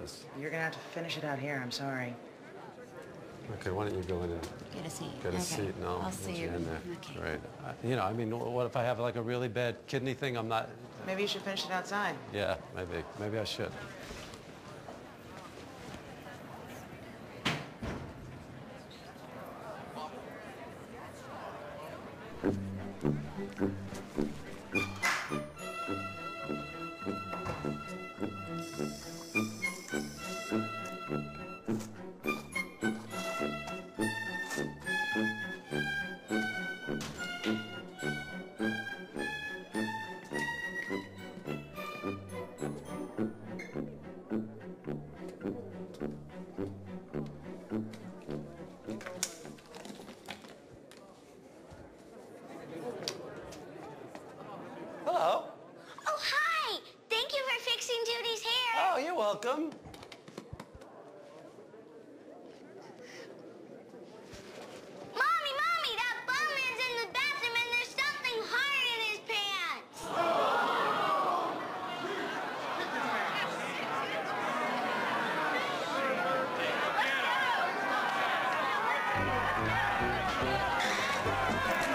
this. You're gonna have to finish it out here. I'm sorry. Okay, why don't you go in and Get a seat. get a okay. seat and I'll, I'll meet see you you. in there. Okay. Right. I- You know, I mean, what if I have like a really bad kidney thing? I'm not, Maybe you should finish it outside. yeah, maybe, maybe I should. Hello. Oh, hi! Thank you for fixing Judy's hair. Oh, you're welcome. Thank you.